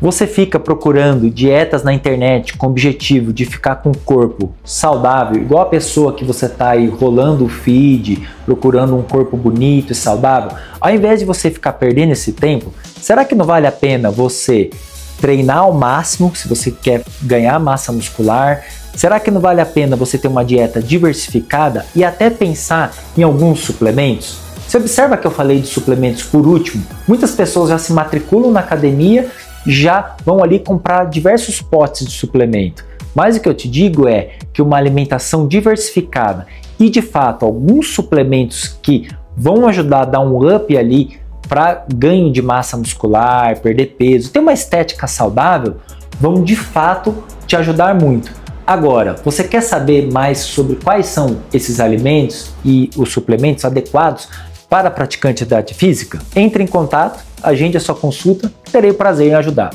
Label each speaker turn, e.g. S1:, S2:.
S1: Você fica procurando dietas na internet com o objetivo de ficar com o corpo saudável, igual a pessoa que você está aí rolando o feed, procurando um corpo bonito e saudável? Ao invés de você ficar perdendo esse tempo, será que não vale a pena você treinar ao máximo se você quer ganhar massa muscular? Será que não vale a pena você ter uma dieta diversificada e até pensar em alguns suplementos? Você observa que eu falei de suplementos por último? Muitas pessoas já se matriculam na academia já vão ali comprar diversos potes de suplemento. Mas o que eu te digo é que uma alimentação diversificada e de fato alguns suplementos que vão ajudar a dar um up ali para ganho de massa muscular, perder peso, ter uma estética saudável, vão de fato te ajudar muito. Agora, você quer saber mais sobre quais são esses alimentos e os suplementos adequados para praticante de atividade física? Entre em contato, agende a sua consulta, terei o prazer em ajudar.